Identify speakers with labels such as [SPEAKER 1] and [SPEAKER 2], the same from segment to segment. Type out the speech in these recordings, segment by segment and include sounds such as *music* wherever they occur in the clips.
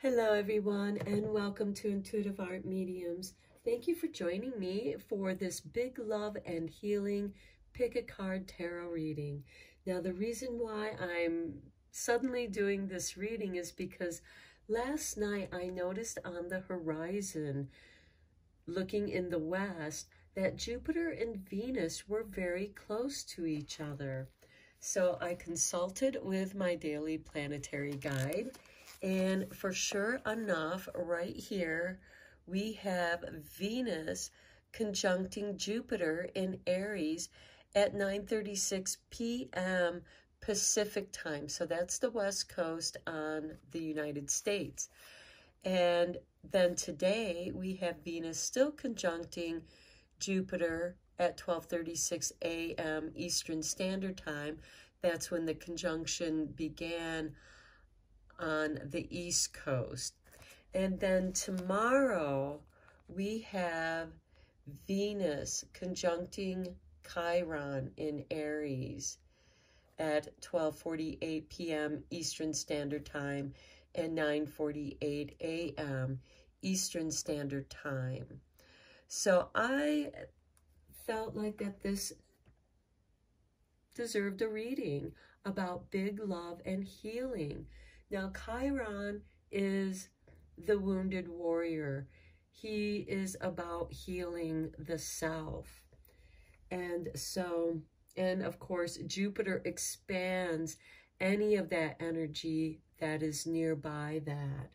[SPEAKER 1] Hello, everyone, and welcome to Intuitive Art Mediums. Thank you for joining me for this Big Love and Healing Pick a Card Tarot reading. Now, the reason why I'm suddenly doing this reading is because last night I noticed on the horizon, looking in the west, that Jupiter and Venus were very close to each other. So I consulted with my daily planetary guide and for sure enough, right here, we have Venus conjuncting Jupiter in Aries at 9.36 p.m. Pacific time. So that's the West Coast on the United States. And then today we have Venus still conjuncting Jupiter at 12.36 a.m. Eastern Standard Time. That's when the conjunction began on the East Coast. And then tomorrow we have Venus conjuncting Chiron in Aries at 12:48 p.m. Eastern Standard Time and 9:48 a.m. Eastern Standard Time. So I felt like that this deserved a reading about big love and healing. Now, Chiron is the wounded warrior. He is about healing the self. And so, and of course, Jupiter expands any of that energy that is nearby that.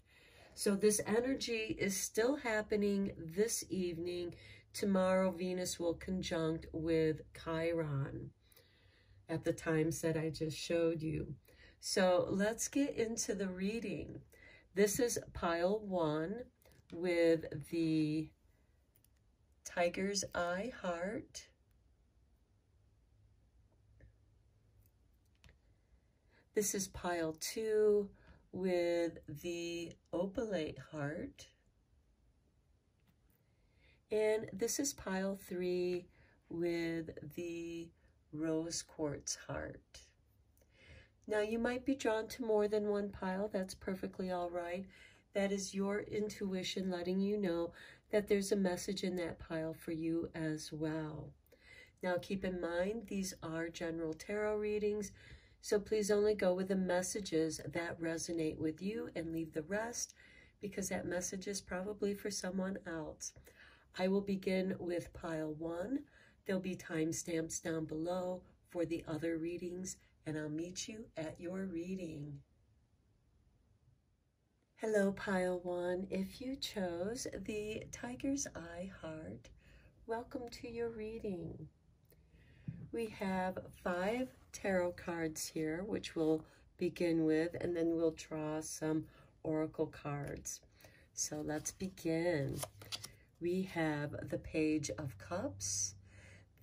[SPEAKER 1] So this energy is still happening this evening. Tomorrow, Venus will conjunct with Chiron at the times that I just showed you. So let's get into the reading. This is pile one with the Tiger's Eye Heart. This is pile two with the Opalite Heart. And this is pile three with the Rose Quartz Heart. Now, you might be drawn to more than one pile. That's perfectly all right. That is your intuition letting you know that there's a message in that pile for you as well. Now, keep in mind, these are general tarot readings, so please only go with the messages that resonate with you and leave the rest because that message is probably for someone else. I will begin with pile one. There'll be timestamps down below for the other readings and I'll meet you at your reading. Hello, Pile One. If you chose the Tiger's Eye Heart, welcome to your reading. We have five tarot cards here, which we'll begin with, and then we'll draw some oracle cards. So let's begin. We have the Page of Cups.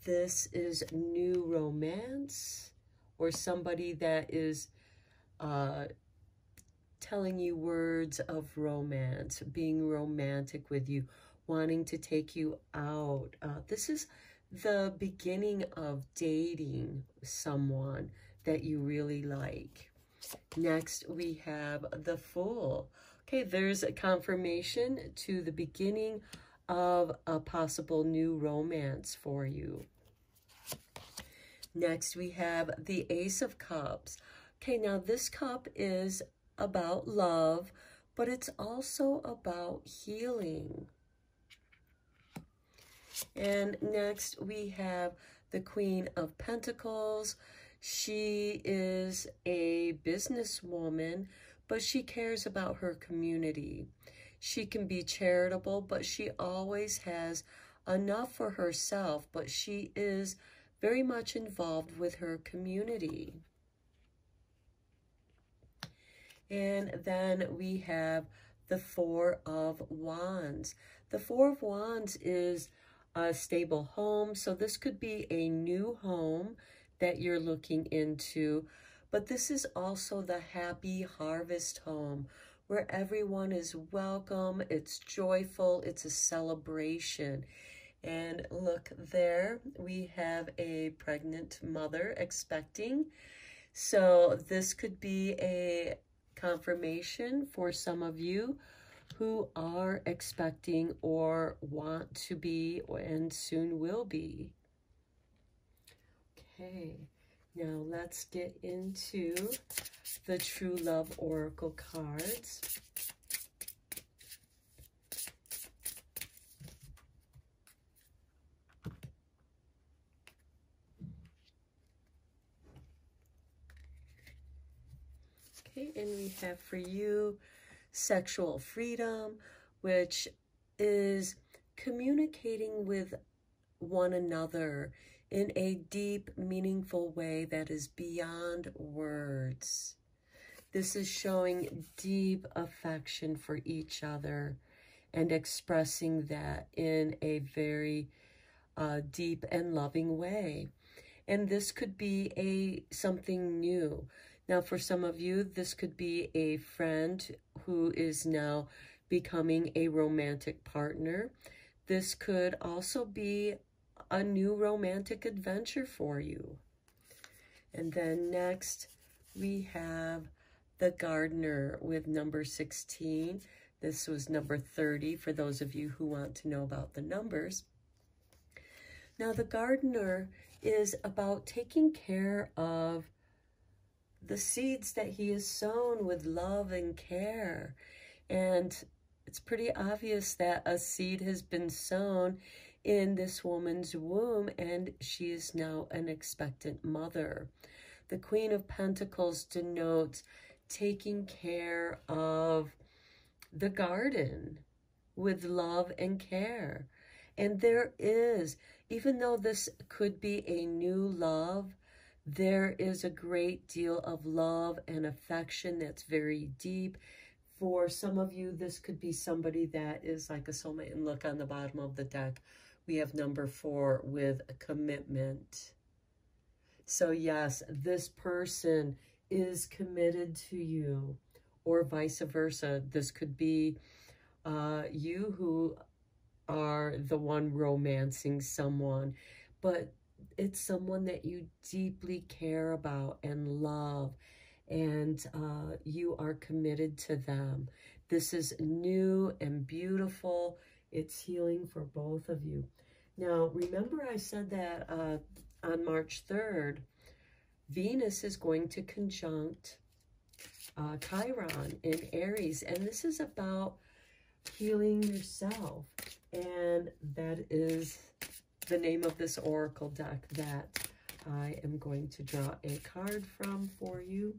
[SPEAKER 1] This is New Romance or somebody that is uh, telling you words of romance, being romantic with you, wanting to take you out. Uh, this is the beginning of dating someone that you really like. Next, we have the Fool. Okay, there's a confirmation to the beginning of a possible new romance for you. Next, we have the Ace of Cups. Okay, now this cup is about love, but it's also about healing. And next, we have the Queen of Pentacles. She is a businesswoman, but she cares about her community. She can be charitable, but she always has enough for herself, but she is very much involved with her community. And then we have the Four of Wands. The Four of Wands is a stable home. So this could be a new home that you're looking into. But this is also the happy harvest home where everyone is welcome. It's joyful. It's a celebration. And look there, we have a pregnant mother expecting. So this could be a confirmation for some of you who are expecting or want to be and soon will be. Okay, now let's get into the True Love Oracle cards. Okay, and we have for you sexual freedom, which is communicating with one another in a deep, meaningful way that is beyond words. This is showing deep affection for each other and expressing that in a very uh, deep and loving way. And this could be a something new. Now, for some of you, this could be a friend who is now becoming a romantic partner. This could also be a new romantic adventure for you. And then next, we have the gardener with number 16. This was number 30 for those of you who want to know about the numbers. Now, the gardener is about taking care of the seeds that he has sown with love and care. And it's pretty obvious that a seed has been sown in this woman's womb and she is now an expectant mother. The Queen of Pentacles denotes taking care of the garden with love and care. And there is, even though this could be a new love, there is a great deal of love and affection that's very deep. For some of you, this could be somebody that is like a soulmate. And look on the bottom of the deck, we have number four with a commitment. So yes, this person is committed to you or vice versa. This could be uh, you who are the one romancing someone, but it's someone that you deeply care about and love, and uh, you are committed to them. This is new and beautiful. It's healing for both of you. Now, remember I said that uh, on March 3rd, Venus is going to conjunct uh, Chiron in Aries, and this is about healing yourself. And that is the name of this oracle deck that I am going to draw a card from for you.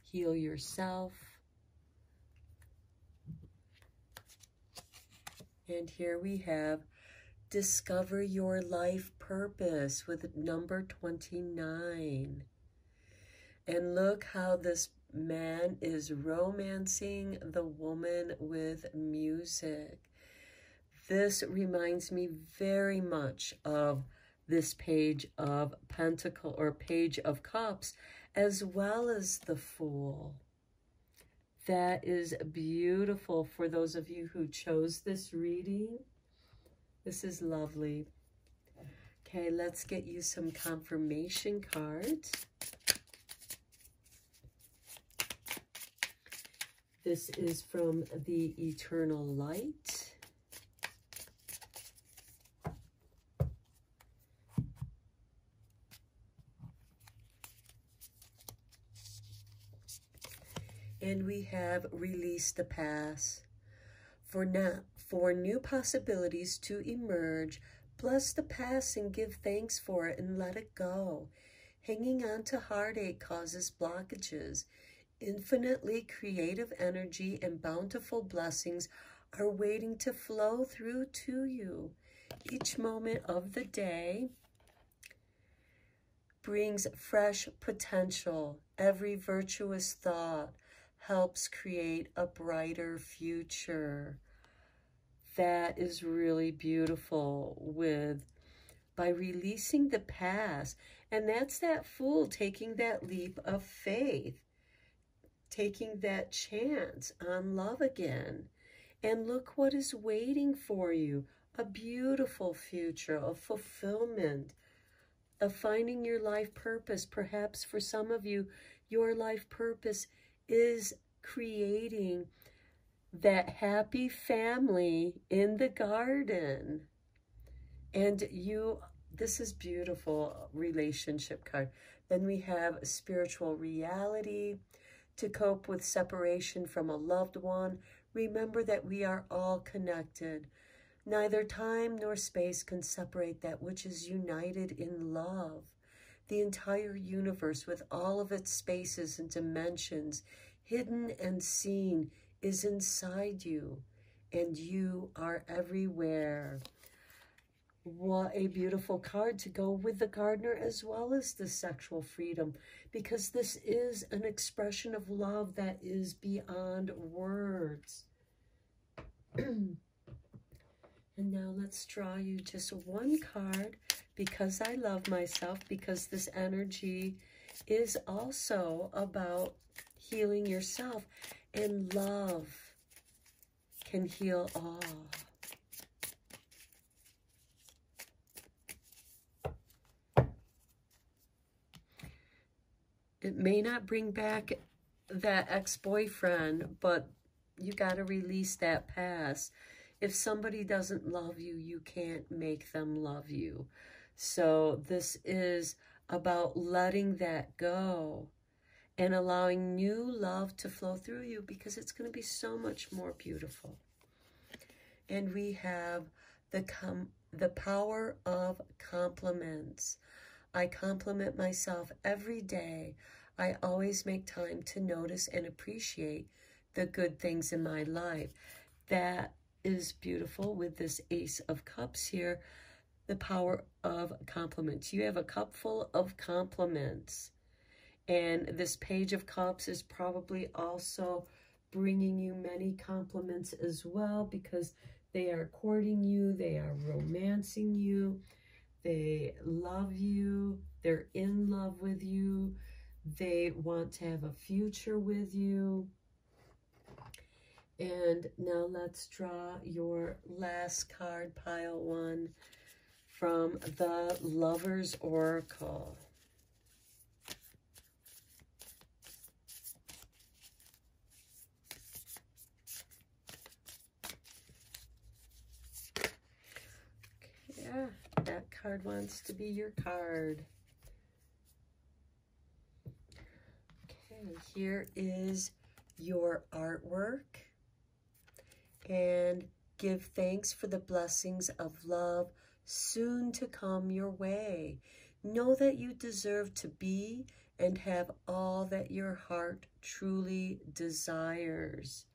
[SPEAKER 1] Heal yourself. And here we have Discover Your Life Purpose with number 29. And look how this man is romancing the woman with music. This reminds me very much of this page of Pentacle or page of Cups, as well as the Fool. That is beautiful for those of you who chose this reading. This is lovely. Okay, let's get you some confirmation cards. This is from the Eternal Light. And we have released the past. For now, for new possibilities to emerge, bless the past and give thanks for it and let it go. Hanging on to heartache causes blockages. Infinitely creative energy and bountiful blessings are waiting to flow through to you. Each moment of the day brings fresh potential. Every virtuous thought, helps create a brighter future. That is really beautiful with by releasing the past. And that's that fool taking that leap of faith, taking that chance on love again. And look what is waiting for you a beautiful future of fulfillment, of finding your life purpose. Perhaps for some of you, your life purpose is creating that happy family in the garden. And you, this is beautiful relationship card. Then we have spiritual reality to cope with separation from a loved one. Remember that we are all connected. Neither time nor space can separate that which is united in love. The entire universe, with all of its spaces and dimensions, hidden and seen, is inside you, and you are everywhere. What a beautiful card to go with the gardener as well as the sexual freedom, because this is an expression of love that is beyond words. *clears throat* and now let's draw you just one card because I love myself, because this energy is also about healing yourself and love can heal all. It may not bring back that ex-boyfriend, but you got to release that past. If somebody doesn't love you, you can't make them love you. So this is about letting that go and allowing new love to flow through you because it's going to be so much more beautiful. And we have the com the power of compliments. I compliment myself every day. I always make time to notice and appreciate the good things in my life. That is beautiful with this Ace of Cups here, the power of compliments. You have a cup full of compliments. And this Page of Cups is probably also bringing you many compliments as well because they are courting you, they are romancing you, they love you, they're in love with you, they want to have a future with you. And now let's draw your last card, pile one, from the Lover's Oracle. Yeah, that card wants to be your card. Okay, here is your artwork. And give thanks for the blessings of love soon to come your way. Know that you deserve to be and have all that your heart truly desires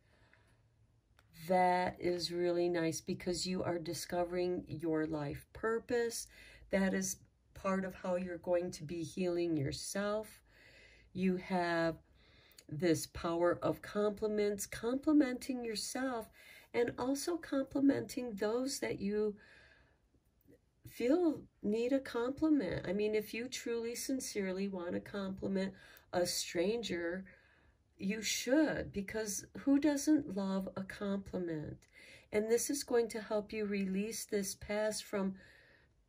[SPEAKER 1] that is really nice because you are discovering your life purpose. That is part of how you're going to be healing yourself. You have this power of compliments, complimenting yourself, and also complimenting those that you feel need a compliment. I mean, if you truly, sincerely want to compliment a stranger, you should, because who doesn't love a compliment? And this is going to help you release this past from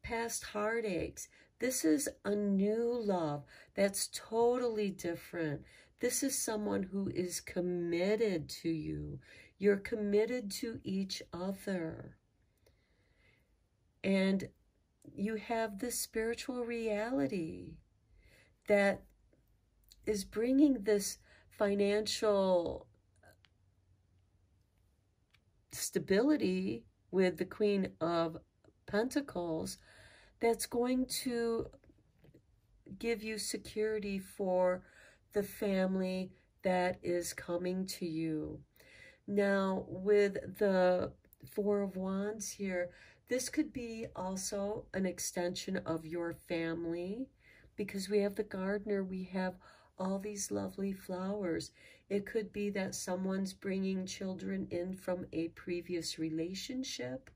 [SPEAKER 1] past heartaches. This is a new love that's totally different. This is someone who is committed to you. You're committed to each other. And you have this spiritual reality that is bringing this financial stability with the Queen of Pentacles that's going to give you security for the family that is coming to you. Now, with the Four of Wands here, this could be also an extension of your family because we have the gardener, we have all these lovely flowers. It could be that someone's bringing children in from a previous relationship,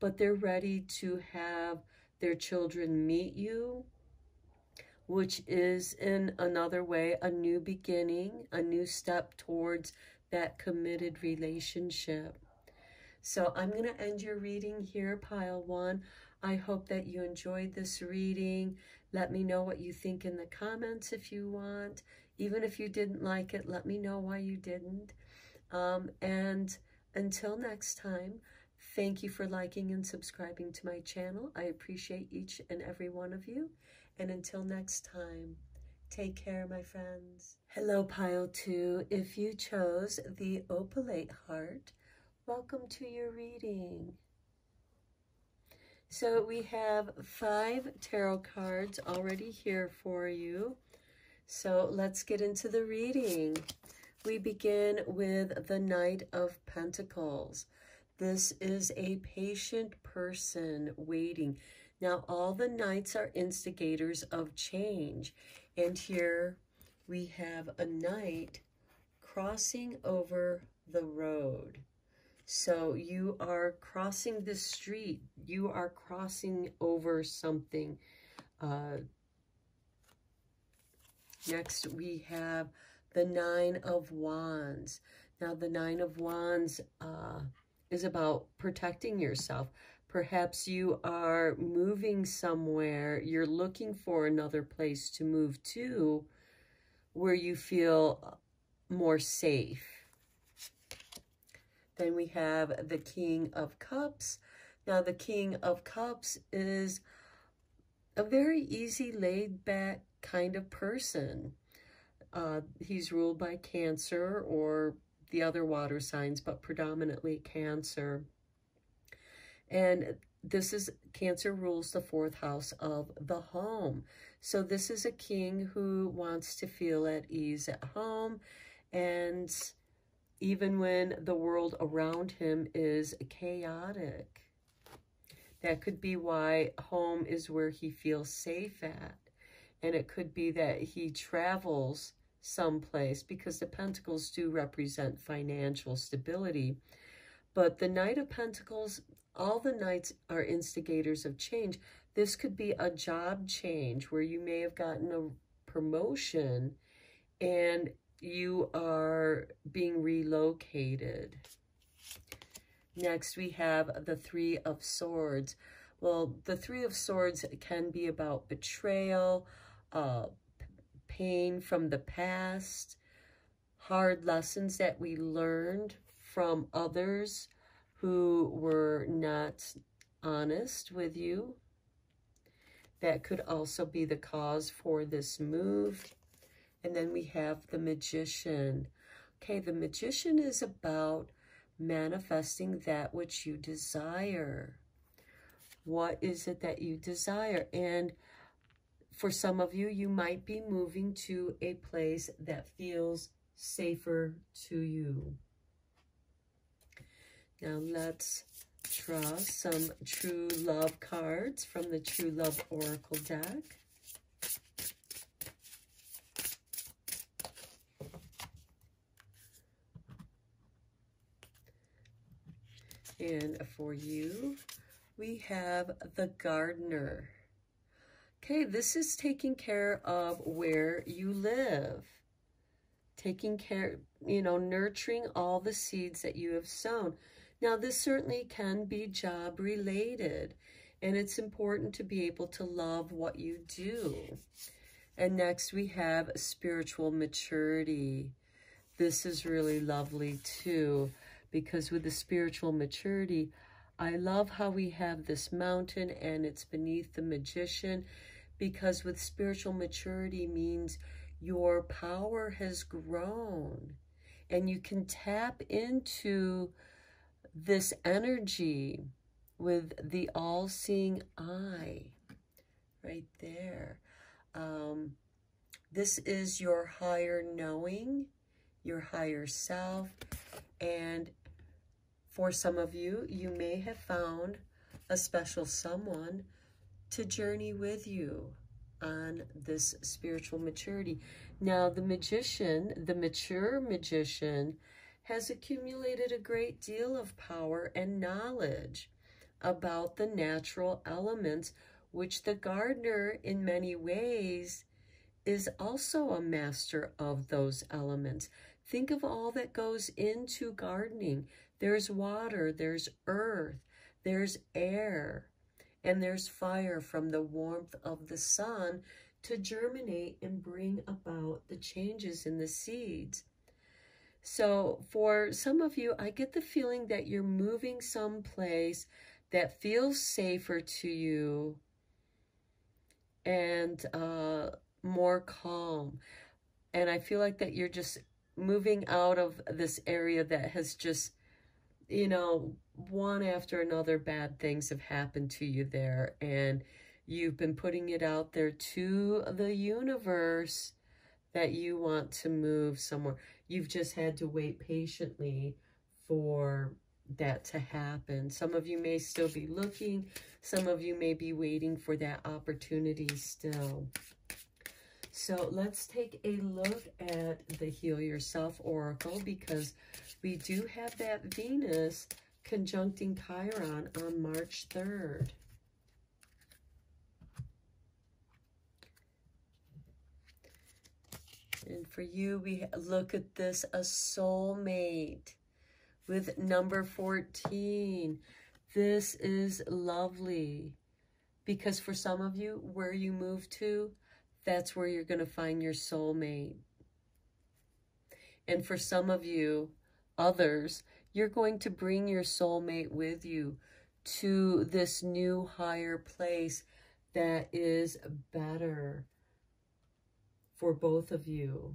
[SPEAKER 1] but they're ready to have their children meet you, which is in another way a new beginning, a new step towards that committed relationship. So I'm going to end your reading here, pile one. I hope that you enjoyed this reading. Let me know what you think in the comments if you want. Even if you didn't like it, let me know why you didn't. Um, and until next time, thank you for liking and subscribing to my channel. I appreciate each and every one of you. And until next time, take care, my friends. Hello, Pile 2. If you chose the Opalite Heart, welcome to your reading. So we have five tarot cards already here for you. So let's get into the reading. We begin with the Knight of Pentacles. This is a patient person waiting. Now, all the knights are instigators of change. And here we have a knight crossing over the road. So you are crossing the street. You are crossing over something. Uh, next, we have the Nine of Wands. Now, the Nine of Wands uh, is about protecting yourself. Perhaps you are moving somewhere. You're looking for another place to move to where you feel more safe then we have the King of Cups. Now, the King of Cups is a very easy, laid-back kind of person. Uh, he's ruled by Cancer or the other water signs, but predominantly Cancer. And this is Cancer rules the fourth house of the home. So this is a king who wants to feel at ease at home and even when the world around him is chaotic. That could be why home is where he feels safe at. And it could be that he travels someplace because the Pentacles do represent financial stability. But the Knight of Pentacles, all the Knights are instigators of change. This could be a job change where you may have gotten a promotion and you are being relocated. Next, we have the Three of Swords. Well, the Three of Swords can be about betrayal, uh, pain from the past, hard lessons that we learned from others who were not honest with you. That could also be the cause for this move. And then we have the magician. Okay, the magician is about manifesting that which you desire. What is it that you desire? And for some of you, you might be moving to a place that feels safer to you. Now let's draw some true love cards from the True Love Oracle deck. And for you, we have the gardener. Okay, this is taking care of where you live. Taking care, you know, nurturing all the seeds that you have sown. Now, this certainly can be job related, and it's important to be able to love what you do. And next we have spiritual maturity. This is really lovely too because with the spiritual maturity, I love how we have this mountain and it's beneath the magician because with spiritual maturity means your power has grown and you can tap into this energy with the all-seeing eye right there. Um, this is your higher knowing, your higher self, and for some of you, you may have found a special someone to journey with you on this spiritual maturity. Now, the magician, the mature magician, has accumulated a great deal of power and knowledge about the natural elements, which the gardener, in many ways, is also a master of those elements. Think of all that goes into gardening. There's water, there's earth, there's air, and there's fire from the warmth of the sun to germinate and bring about the changes in the seeds. So for some of you, I get the feeling that you're moving someplace that feels safer to you and uh, more calm. And I feel like that you're just moving out of this area that has just, you know, one after another bad things have happened to you there. And you've been putting it out there to the universe that you want to move somewhere. You've just had to wait patiently for that to happen. Some of you may still be looking. Some of you may be waiting for that opportunity still. So let's take a look at the Heal Yourself Oracle because we do have that Venus conjuncting Chiron on March 3rd. And for you, we look at this, a soulmate with number 14. This is lovely because for some of you, where you move to, that's where you're going to find your soulmate. And for some of you, others, you're going to bring your soulmate with you to this new higher place that is better for both of you.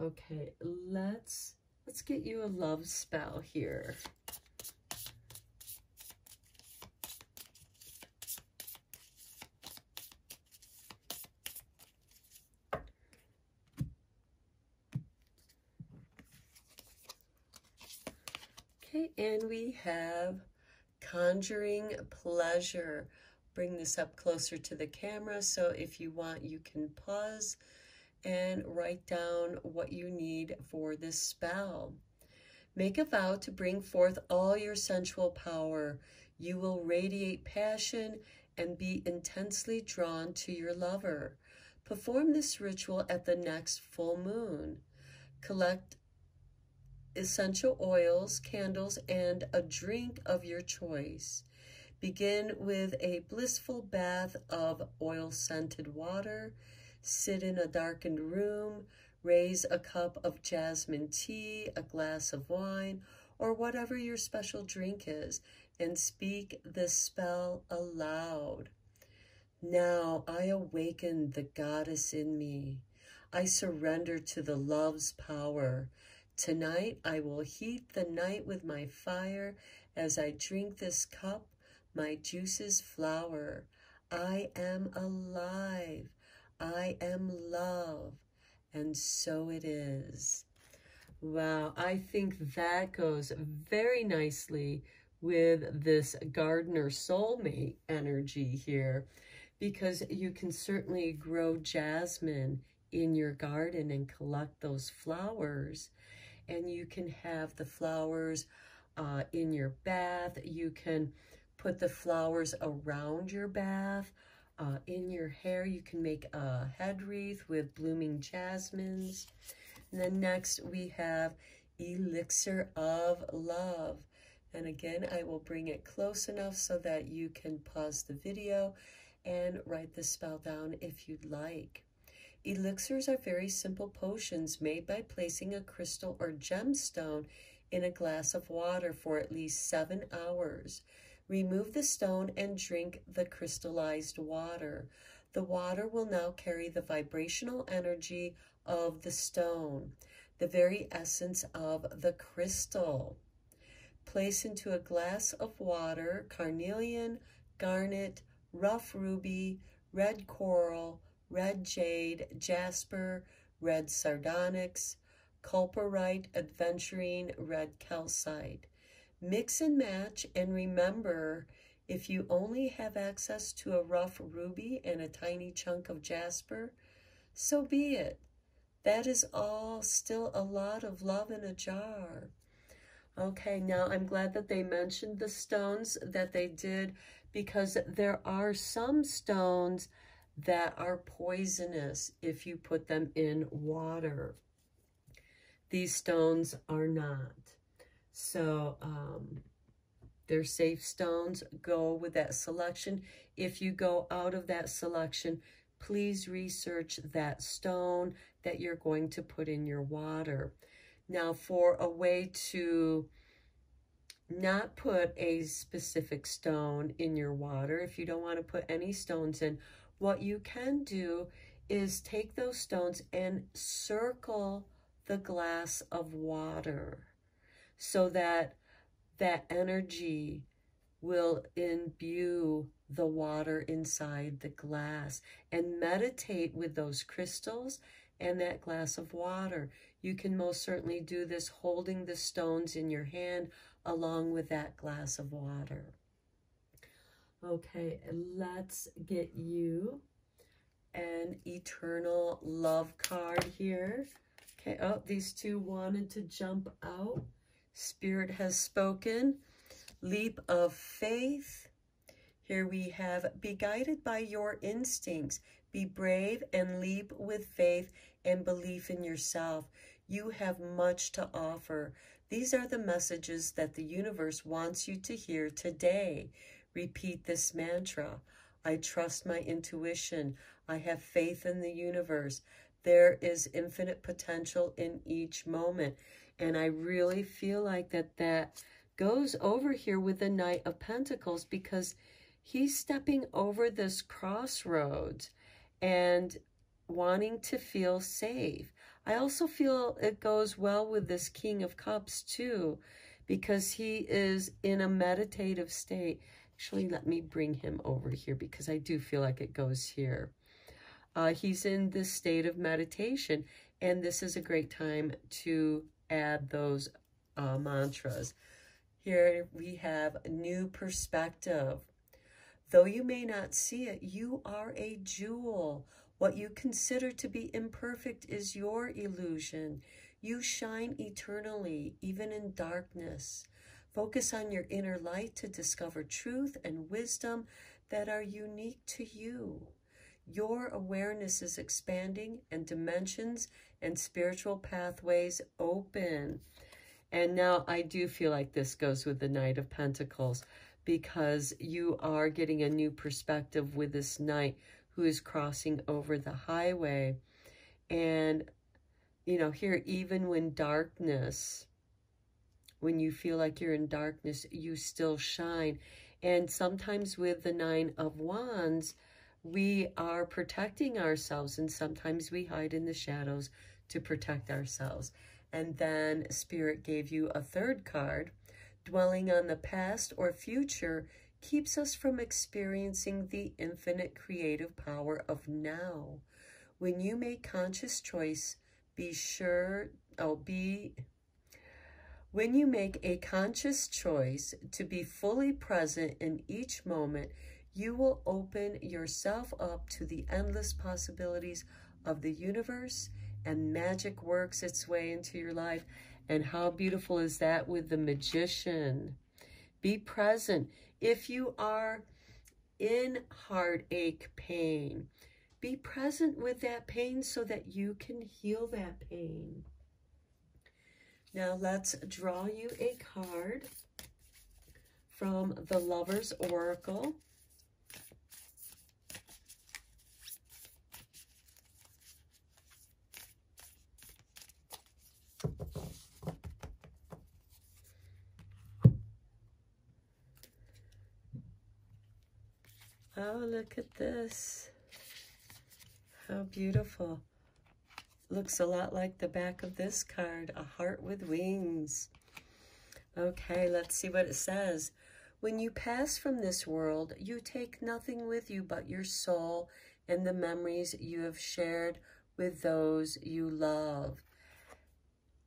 [SPEAKER 1] Okay, let's let's get you a love spell here. Okay, and we have Conjuring Pleasure bring this up closer to the camera. So if you want, you can pause and write down what you need for this spell. Make a vow to bring forth all your sensual power. You will radiate passion and be intensely drawn to your lover. Perform this ritual at the next full moon. Collect essential oils, candles, and a drink of your choice. Begin with a blissful bath of oil-scented water. Sit in a darkened room. Raise a cup of jasmine tea, a glass of wine, or whatever your special drink is, and speak the spell aloud. Now I awaken the goddess in me. I surrender to the love's power. Tonight I will heat the night with my fire as I drink this cup my juices flower. I am alive. I am love. And so it is. Wow, I think that goes very nicely with this gardener soulmate energy here because you can certainly grow jasmine in your garden and collect those flowers. And you can have the flowers uh, in your bath. You can put the flowers around your bath. Uh, in your hair, you can make a head wreath with blooming jasmines. And then next we have Elixir of Love. And again, I will bring it close enough so that you can pause the video and write the spell down if you'd like. Elixirs are very simple potions made by placing a crystal or gemstone in a glass of water for at least seven hours. Remove the stone and drink the crystallized water. The water will now carry the vibrational energy of the stone, the very essence of the crystal. Place into a glass of water carnelian, garnet, rough ruby, red coral, red jade, jasper, red sardonyx, copperite, aventurine, red calcite. Mix and match and remember if you only have access to a rough ruby and a tiny chunk of jasper, so be it. That is all still a lot of love in a jar. Okay, now I'm glad that they mentioned the stones that they did because there are some stones that are poisonous if you put them in water. These stones are not. So, um, they're safe stones. Go with that selection. If you go out of that selection, please research that stone that you're going to put in your water. Now, for a way to not put a specific stone in your water, if you don't want to put any stones in, what you can do is take those stones and circle the glass of water so that that energy will imbue the water inside the glass and meditate with those crystals and that glass of water. You can most certainly do this holding the stones in your hand along with that glass of water. Okay, let's get you an eternal love card here. Okay, oh, these two wanted to jump out. Spirit has spoken. Leap of faith. Here we have, be guided by your instincts. Be brave and leap with faith and belief in yourself. You have much to offer. These are the messages that the universe wants you to hear today. Repeat this mantra. I trust my intuition. I have faith in the universe. There is infinite potential in each moment. And I really feel like that that goes over here with the Knight of Pentacles because he's stepping over this crossroads and wanting to feel safe. I also feel it goes well with this King of Cups too because he is in a meditative state. Actually, let me bring him over here because I do feel like it goes here. Uh, he's in this state of meditation, and this is a great time to add those uh, mantras. Here we have a new perspective. Though you may not see it, you are a jewel. What you consider to be imperfect is your illusion. You shine eternally, even in darkness. Focus on your inner light to discover truth and wisdom that are unique to you. Your awareness is expanding and dimensions and spiritual pathways open. And now I do feel like this goes with the Knight of Pentacles because you are getting a new perspective with this knight who is crossing over the highway. And, you know, here, even when darkness, when you feel like you're in darkness, you still shine. And sometimes with the Nine of Wands, we are protecting ourselves and sometimes we hide in the shadows to protect ourselves. And then Spirit gave you a third card. Dwelling on the past or future keeps us from experiencing the infinite creative power of now. When you make conscious choice, be sure, oh, be, when you make a conscious choice to be fully present in each moment, you will open yourself up to the endless possibilities of the universe and magic works its way into your life. And how beautiful is that with the magician? Be present. If you are in heartache pain, be present with that pain so that you can heal that pain. Now let's draw you a card from the Lover's Oracle. Oh, look at this. How beautiful. Looks a lot like the back of this card, a heart with wings. Okay, let's see what it says. When you pass from this world, you take nothing with you but your soul and the memories you have shared with those you love.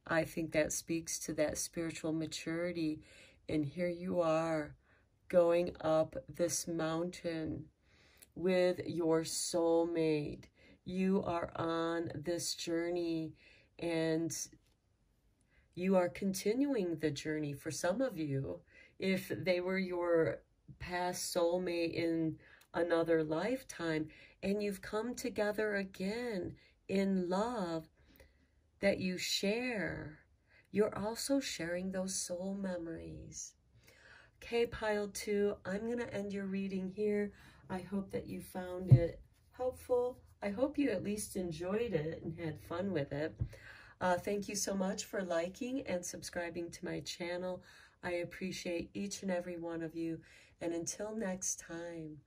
[SPEAKER 1] I think that speaks to that spiritual maturity. And here you are going up this mountain with your soulmate. You are on this journey and you are continuing the journey for some of you. If they were your past soulmate in another lifetime and you've come together again in love that you share, you're also sharing those soul memories. Okay, pile two, I'm going to end your reading here. I hope that you found it helpful. I hope you at least enjoyed it and had fun with it. Uh, thank you so much for liking and subscribing to my channel. I appreciate each and every one of you. And until next time,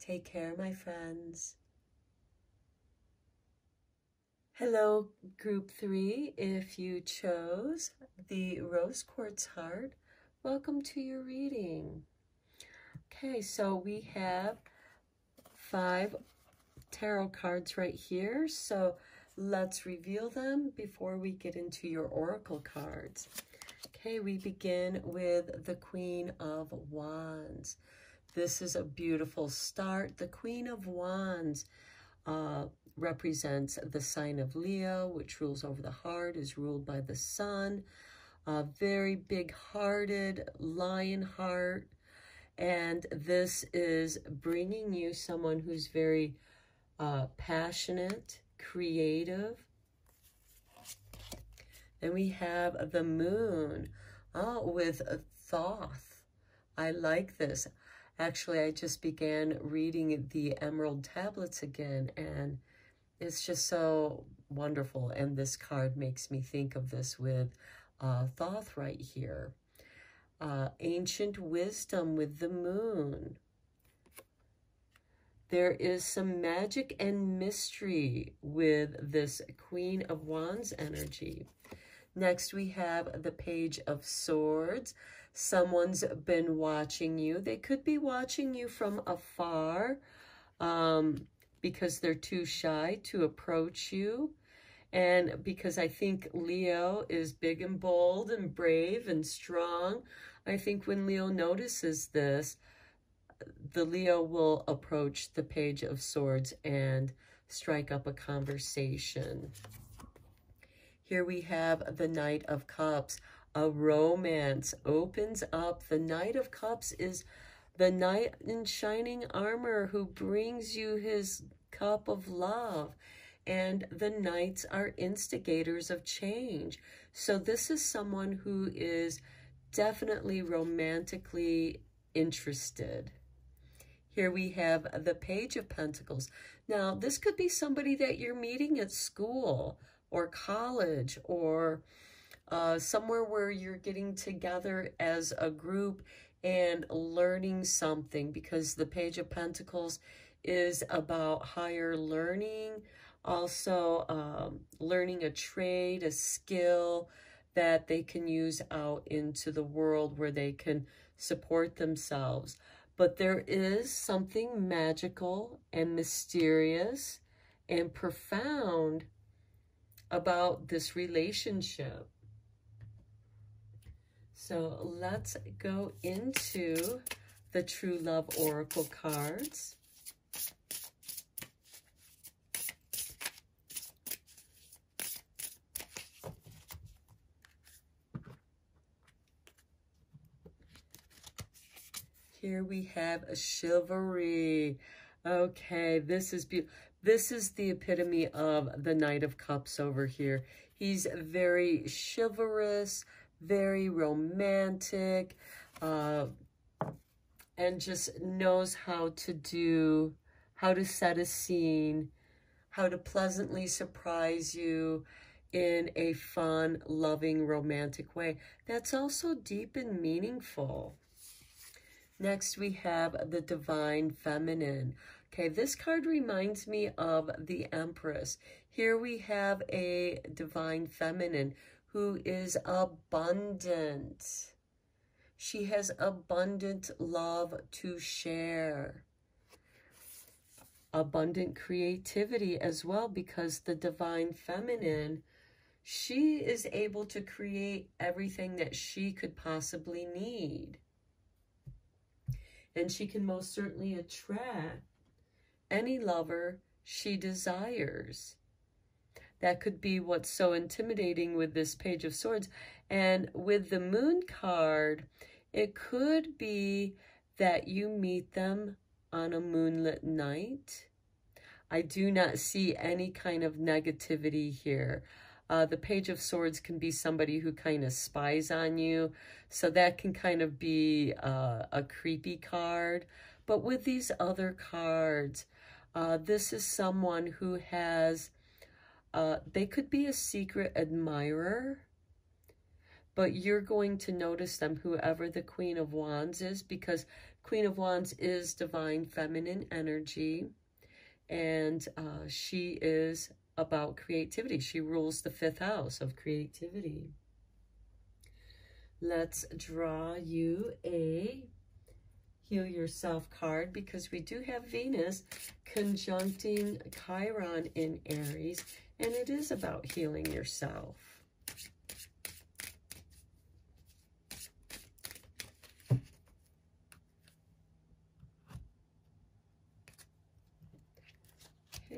[SPEAKER 1] take care, my friends. Hello, group three. If you chose the rose quartz heart, welcome to your reading. Okay, so we have five tarot cards right here. So let's reveal them before we get into your oracle cards. Okay, we begin with the Queen of Wands. This is a beautiful start. The Queen of Wands uh, represents the sign of Leo, which rules over the heart, is ruled by the sun. A very big-hearted lion heart. And this is bringing you someone who's very uh, passionate, creative. Then we have the moon oh, with Thoth. I like this. Actually, I just began reading the Emerald Tablets again, and it's just so wonderful. And this card makes me think of this with uh, Thoth right here. Uh, ancient wisdom with the moon. There is some magic and mystery with this Queen of Wands energy. Next, we have the Page of Swords. Someone's been watching you. They could be watching you from afar um, because they're too shy to approach you. And because I think Leo is big and bold and brave and strong, I think when Leo notices this, the Leo will approach the Page of Swords and strike up a conversation. Here we have the Knight of Cups. A romance opens up. The Knight of Cups is the knight in shining armor who brings you his cup of love. And the knights are instigators of change. So this is someone who is definitely romantically interested. Here we have the Page of Pentacles. Now, this could be somebody that you're meeting at school or college or uh, somewhere where you're getting together as a group and learning something because the Page of Pentacles is about higher learning, also um, learning a trade, a skill that they can use out into the world where they can support themselves. But there is something magical and mysterious and profound about this relationship. So let's go into the True Love Oracle cards. Here we have a chivalry. Okay, this is beautiful. This is the epitome of the Knight of Cups over here. He's very chivalrous, very romantic, uh, and just knows how to do, how to set a scene, how to pleasantly surprise you in a fun, loving, romantic way. That's also deep and meaningful. Next, we have the Divine Feminine. Okay, this card reminds me of the Empress. Here we have a Divine Feminine who is abundant. She has abundant love to share. Abundant creativity as well because the Divine Feminine, she is able to create everything that she could possibly need and she can most certainly attract any lover she desires. That could be what's so intimidating with this Page of Swords. And with the Moon card, it could be that you meet them on a moonlit night. I do not see any kind of negativity here. Uh, the Page of Swords can be somebody who kind of spies on you. So that can kind of be uh, a creepy card. But with these other cards, uh, this is someone who has, uh, they could be a secret admirer, but you're going to notice them, whoever the Queen of Wands is, because Queen of Wands is divine feminine energy, and uh, she is about creativity. She rules the fifth house of creativity. Let's draw you a Heal Yourself card because we do have Venus conjuncting Chiron in Aries, and it is about healing yourself.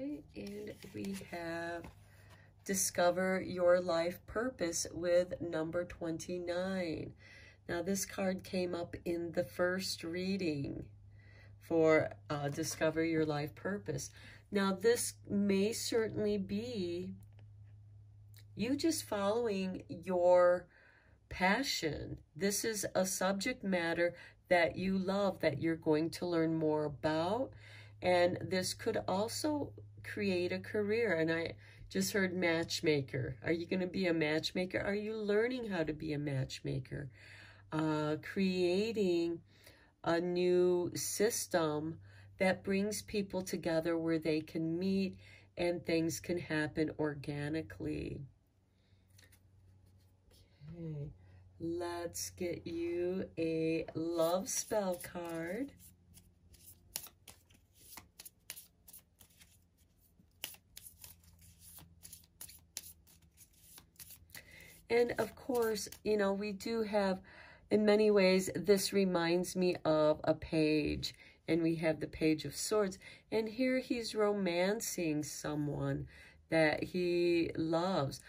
[SPEAKER 1] And we have Discover Your Life Purpose with number 29. Now, this card came up in the first reading for uh, Discover Your Life Purpose. Now, this may certainly be you just following your passion. This is a subject matter that you love, that you're going to learn more about. And this could also create a career. And I just heard matchmaker. Are you going to be a matchmaker? Are you learning how to be a matchmaker? uh, creating a new system that brings people together where they can meet and things can happen organically. Okay, let's get you a love spell card. And of course, you know, we do have in many ways, this reminds me of a page, and we have the Page of Swords. And here he's romancing someone that he loves.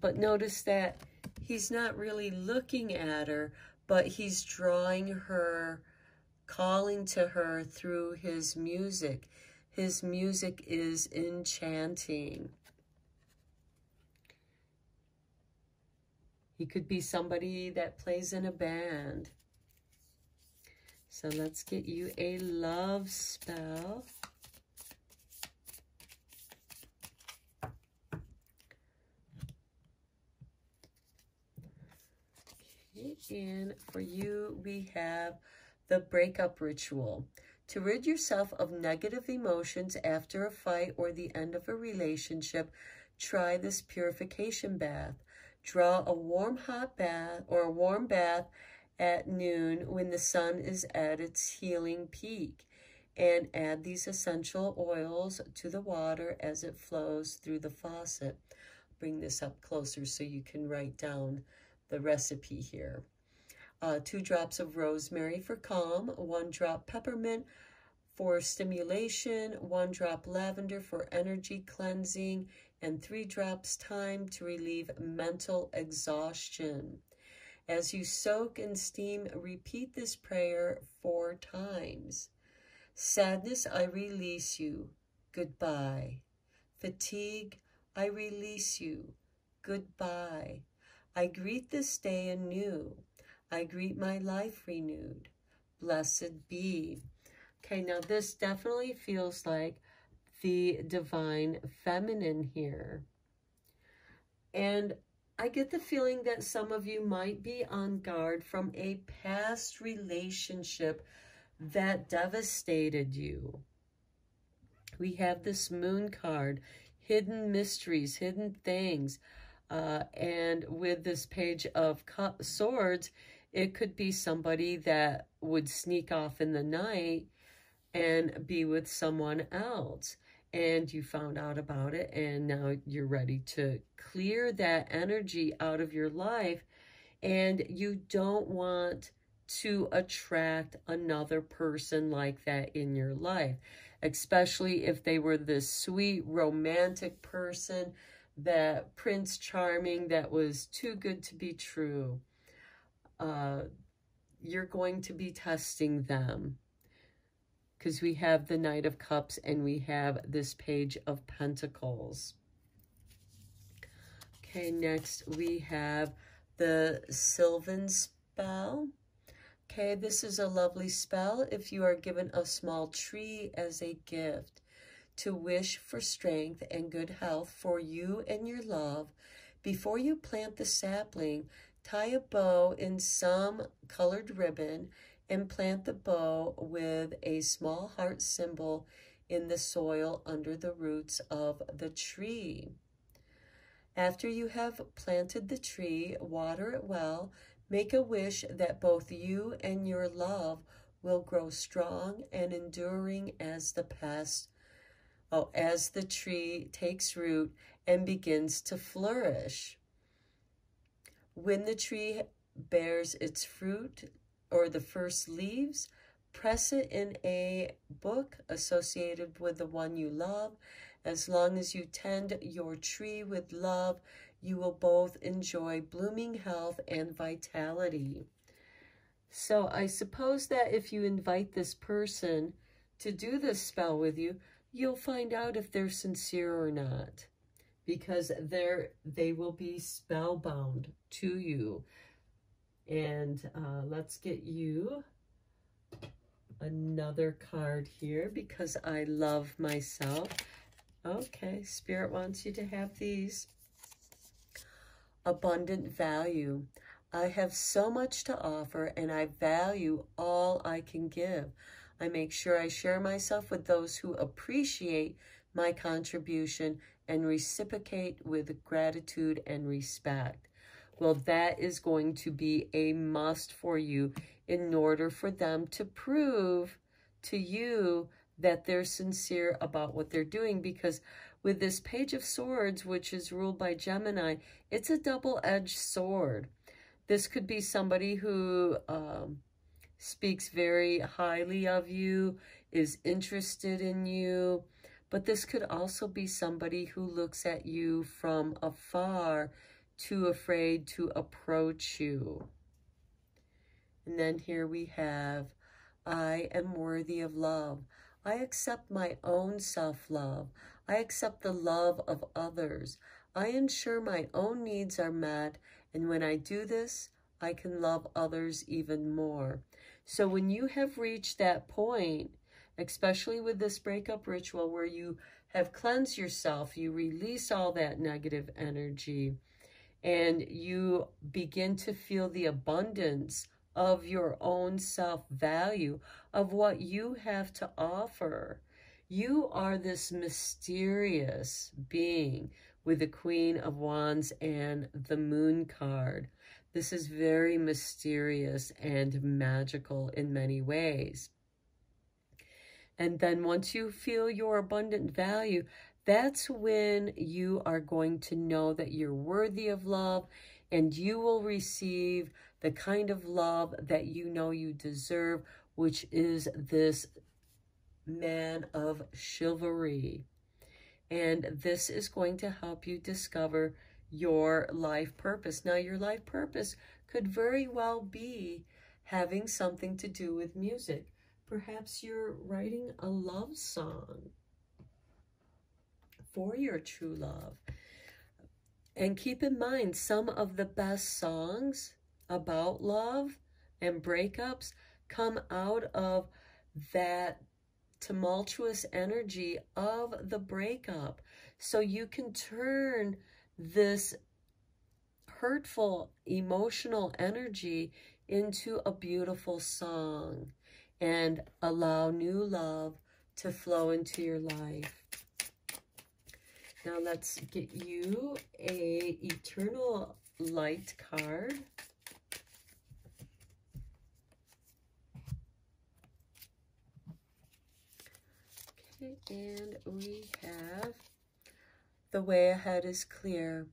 [SPEAKER 1] But notice that he's not really looking at her, but he's drawing her, calling to her through his music. His music is enchanting. He could be somebody that plays in a band. So let's get you a love spell. And for you, we have the breakup ritual. To rid yourself of negative emotions after a fight or the end of a relationship, try this purification bath. Draw a warm hot bath or a warm bath at noon when the sun is at its healing peak and add these essential oils to the water as it flows through the faucet. Bring this up closer so you can write down the recipe here. Uh, two drops of rosemary for calm, one drop peppermint for stimulation, one drop lavender for energy cleansing, and three drops thyme to relieve mental exhaustion. As you soak and steam, repeat this prayer four times. Sadness, I release you. Goodbye. Fatigue, I release you. Goodbye. I greet this day anew. I greet my life renewed. Blessed be. Okay, now this definitely feels like the divine feminine here. And I get the feeling that some of you might be on guard from a past relationship that devastated you. We have this moon card, hidden mysteries, hidden things. Uh, and with this page of swords, it could be somebody that would sneak off in the night and be with someone else and you found out about it and now you're ready to clear that energy out of your life and you don't want to attract another person like that in your life especially if they were this sweet romantic person that prince charming that was too good to be true. Uh, you're going to be testing them because we have the Knight of Cups and we have this Page of Pentacles. Okay, next we have the Sylvan spell. Okay, this is a lovely spell if you are given a small tree as a gift to wish for strength and good health for you and your love. Before you plant the sapling, tie a bow in some colored ribbon and plant the bow with a small heart symbol in the soil under the roots of the tree. After you have planted the tree, water it well, make a wish that both you and your love will grow strong and enduring as the past oh, as the tree takes root and begins to flourish. When the tree bears its fruit or the first leaves, press it in a book associated with the one you love. As long as you tend your tree with love, you will both enjoy blooming health and vitality. So I suppose that if you invite this person to do this spell with you, you'll find out if they're sincere or not because they're they will be spellbound to you and uh, let's get you another card here because I love myself. Okay spirit wants you to have these. Abundant value. I have so much to offer and I value all I can give. I make sure I share myself with those who appreciate my contribution and reciprocate with gratitude and respect. Well, that is going to be a must for you in order for them to prove to you that they're sincere about what they're doing because with this page of swords which is ruled by gemini it's a double-edged sword this could be somebody who um, speaks very highly of you, is interested in you. But this could also be somebody who looks at you from afar, too afraid to approach you. And then here we have, I am worthy of love. I accept my own self-love. I accept the love of others. I ensure my own needs are met, and when I do this, I can love others even more. So when you have reached that point, especially with this breakup ritual where you have cleansed yourself, you release all that negative energy, and you begin to feel the abundance of your own self-value, of what you have to offer. You are this mysterious being with the Queen of Wands and the Moon card. This is very mysterious and magical in many ways. And then once you feel your abundant value, that's when you are going to know that you're worthy of love and you will receive the kind of love that you know you deserve, which is this man of chivalry. And this is going to help you discover your life purpose. Now, your life purpose could very well be having something to do with music. Perhaps you're writing a love song for your true love. And keep in mind, some of the best songs about love and breakups come out of that tumultuous energy of the breakup. So you can turn this hurtful emotional energy into a beautiful song and allow new love to flow into your life. Now let's get you a eternal light card. Okay, and we have the way ahead is clear.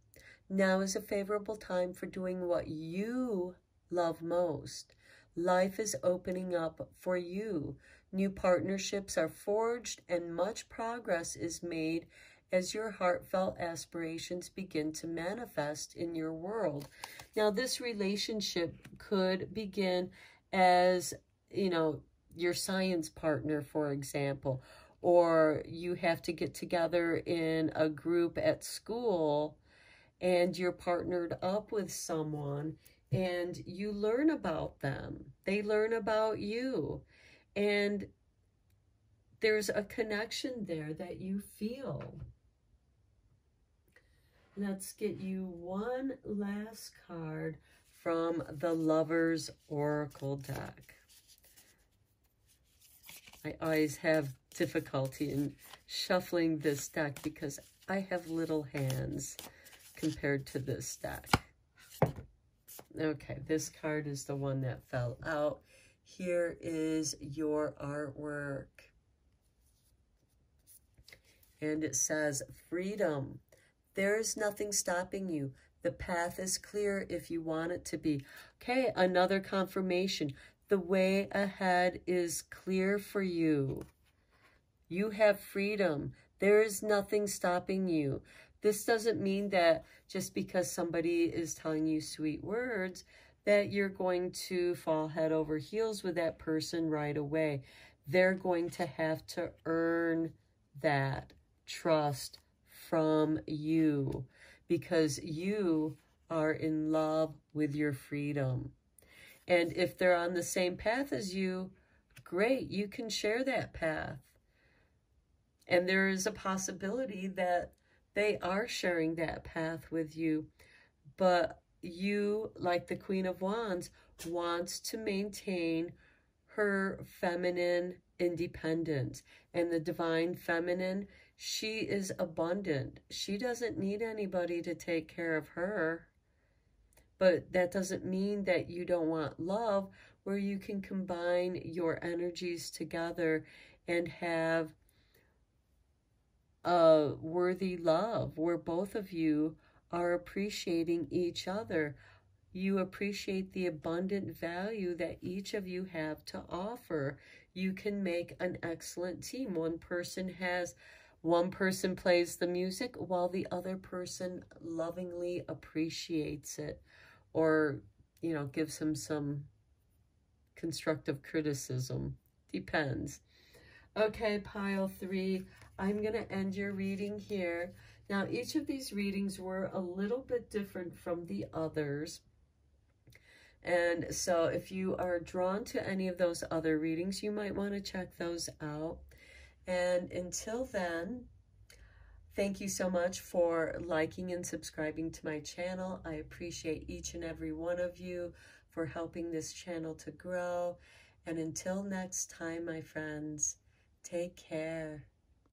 [SPEAKER 1] Now is a favorable time for doing what you love most. Life is opening up for you. New partnerships are forged and much progress is made as your heartfelt aspirations begin to manifest in your world. Now, this relationship could begin as, you know, your science partner, for example, or you have to get together in a group at school and you're partnered up with someone and you learn about them. They learn about you. And there's a connection there that you feel. Let's get you one last card from the Lover's Oracle deck. I always have difficulty in shuffling this deck because I have little hands compared to this deck. Okay, this card is the one that fell out. Here is your artwork. And it says, freedom. There is nothing stopping you. The path is clear if you want it to be. Okay, another confirmation. The way ahead is clear for you. You have freedom. There is nothing stopping you. This doesn't mean that just because somebody is telling you sweet words, that you're going to fall head over heels with that person right away. They're going to have to earn that trust from you because you are in love with your freedom. And if they're on the same path as you, great, you can share that path. And there is a possibility that they are sharing that path with you. But you, like the Queen of Wands, wants to maintain her feminine independence. And the divine feminine, she is abundant. She doesn't need anybody to take care of her. But that doesn't mean that you don't want love where you can combine your energies together and have a worthy love where both of you are appreciating each other. You appreciate the abundant value that each of you have to offer. You can make an excellent team. One person has, one person plays the music while the other person lovingly appreciates it or, you know, gives him some constructive criticism. Depends. Okay, pile three. I'm going to end your reading here. Now, each of these readings were a little bit different from the others. And so if you are drawn to any of those other readings, you might want to check those out. And until then, thank you so much for liking and subscribing to my channel. I appreciate each and every one of you for helping this channel to grow. And until next time, my friends, take care.